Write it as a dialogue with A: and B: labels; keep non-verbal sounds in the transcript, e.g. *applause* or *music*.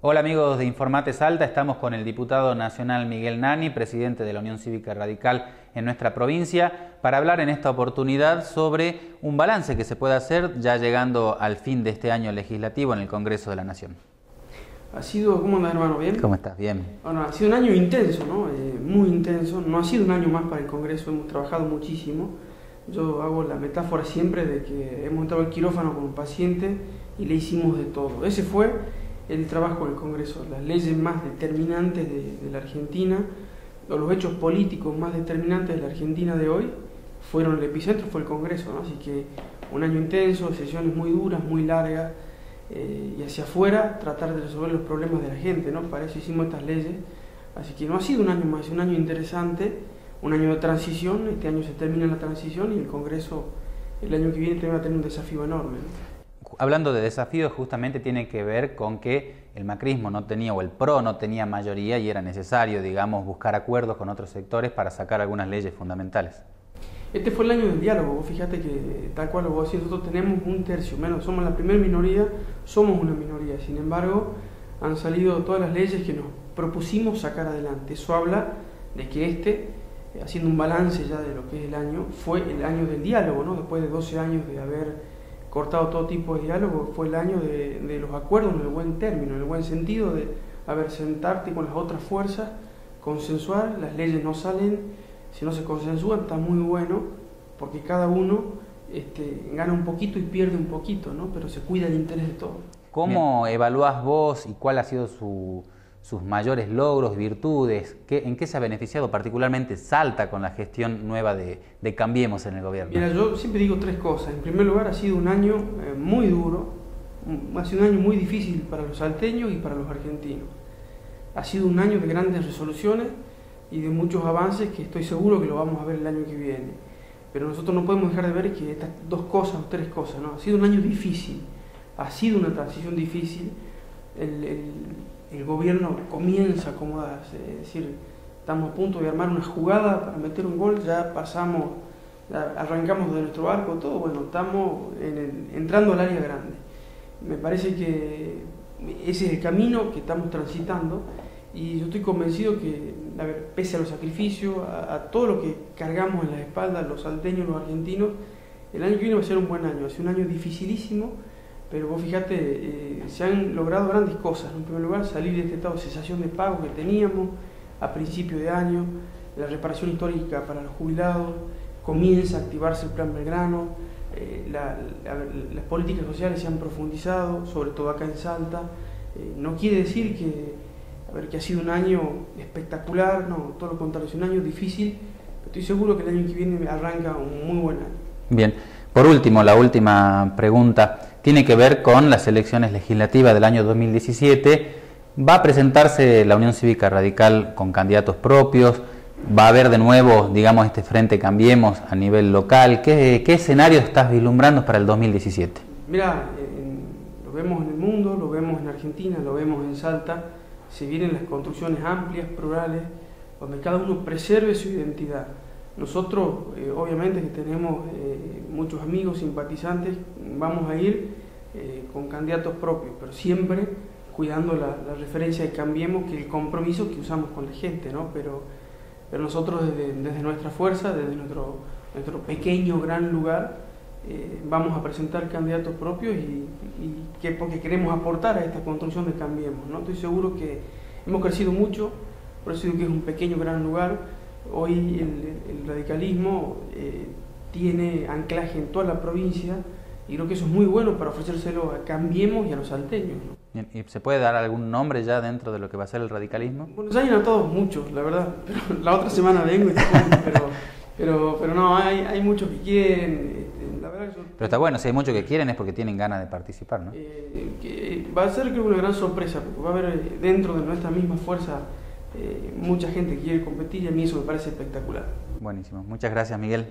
A: Hola amigos de Informate Salta, estamos con el diputado nacional Miguel Nani, presidente de la Unión Cívica Radical en nuestra provincia, para hablar en esta oportunidad sobre un balance que se puede hacer ya llegando al fin de este año legislativo en el Congreso de la Nación.
B: Ha sido, ¿cómo andas hermano? ¿Bien?
A: ¿Cómo estás? Bien.
B: Bueno, ha sido un año intenso, ¿no? Eh, muy intenso. No ha sido un año más para el Congreso, hemos trabajado muchísimo. Yo hago la metáfora siempre de que hemos entrado al quirófano con un paciente y le hicimos de todo. Ese fue el trabajo del Congreso, las leyes más determinantes de, la Argentina, o los hechos políticos más determinantes de la Argentina de hoy, fueron el epicentro, fue el Congreso, ¿no? así que un año intenso, sesiones muy duras, muy largas, eh, y hacia afuera tratar de resolver los problemas de la gente, ¿no? para eso hicimos estas leyes, así que no ha sido un año más, un año interesante, un año de transición, este año se termina la transición y el Congreso el año que viene también va a tener un desafío enorme
A: hablando de desafíos, justamente tiene que ver con que el macrismo no tenía, o el PRO no tenía mayoría y era necesario, digamos, buscar acuerdos con otros sectores para sacar algunas leyes fundamentales.
B: Este fue el año del diálogo, fíjate que tal cual lo vos decís, nosotros tenemos un tercio, menos somos la primera minoría, somos una minoría, sin embargo han salido todas las leyes que nos propusimos sacar adelante. Eso habla de que este, haciendo un balance ya de lo que es el año, fue el año del diálogo, ¿no? después de 12 años de haber cortado todo tipo de diálogo, fue el año de, los acuerdos en el buen término, en el buen sentido de haber sentarte con las otras fuerzas, consensuar, las leyes no salen, si no se consensúan está muy bueno, porque cada uno este, gana un poquito y pierde un poquito, ¿no? pero se cuida el interés de todos.
A: ¿Cómo evaluás vos y cuál ha sido su, sus mayores logros, virtudes, ¿qué, en qué se ha beneficiado particularmente Salta con la gestión nueva de, Cambiemos en el gobierno?
B: Mira, yo siempre digo tres cosas. En primer lugar, ha sido un año eh, muy duro, ha sido un año muy difícil para los salteños y para los argentinos. Ha sido un año de grandes resoluciones y de muchos avances que estoy seguro que lo vamos a ver el año que viene. Pero nosotros no podemos dejar de ver que estas dos cosas tres cosas, ¿no? Ha sido un año difícil, ha sido una transición difícil. Gobierno comienza a acomodarse, es decir, estamos a punto de armar una jugada para meter un gol, ya pasamos, arrancamos de nuestro arco, todo, bueno, estamos entrando al área grande. Me parece que ese es el camino que estamos transitando y yo estoy convencido que, a ver, pese a los sacrificios, a, todo lo que cargamos en las espaldas, los salteños, los argentinos, el año que viene va a ser un buen año, va a ser un año dificilísimo, pero vos fíjate, eh, se han logrado grandes cosas. En primer lugar, salir de este estado de cesación de pago que teníamos a principio de año, la reparación histórica para los jubilados, comienza a activarse el plan Belgrano, eh, las políticas sociales se han profundizado, sobre todo acá en Salta. Eh, no quiere decir que, a ver, que ha sido un año espectacular, no, todo lo contrario, es un año difícil, pero estoy seguro que el año que viene arranca un muy buen año.
A: Bien, por último, la última pregunta tiene que ver con las elecciones legislativas del año 2017. Va a presentarse la Unión Cívica Radical con candidatos propios, va a haber de nuevo, digamos, este Frente Cambiemos a nivel local. ¿Qué, escenario estás vislumbrando para el 2017?
B: Mira, lo vemos en el mundo, lo vemos en Argentina, lo vemos en Salta, se vienen las construcciones amplias, plurales, donde cada uno preserve su identidad. Nosotros, eh, obviamente que tenemos eh, muchos amigos, simpatizantes, vamos a ir eh, con candidatos propios, pero siempre cuidando la, referencia de Cambiemos, que el compromiso que usamos con la gente, ¿no? Pero, pero nosotros desde, nuestra fuerza, desde nuestro, nuestro pequeño, gran lugar, vamos a presentar candidatos propios y, que, porque queremos aportar a esta construcción de Cambiemos, ¿no? Estoy seguro que hemos crecido mucho, por eso digo que es un pequeño, gran lugar, Hoy el, radicalismo eh, tiene anclaje en toda la provincia y creo que eso es muy bueno para ofrecérselo a Cambiemos y a los salteños.
A: ¿Y se puede dar algún nombre ya dentro de lo que va a ser el radicalismo?
B: Bueno, se han todos muchos, la verdad. *laughs* Pero la otra semana vengo y pero, pero, pero no, hay, hay muchos que quieren.
A: Este, la verdad pero está bueno, si hay muchos que quieren es porque tienen ganas de participar, ¿no?
B: Eh, va a ser creo una gran sorpresa, porque va a haber eh, dentro de nuestra misma fuerza eh, mucha gente quiere competir y a mí eso me parece espectacular.
A: Buenísimo. Muchas gracias, Miguel.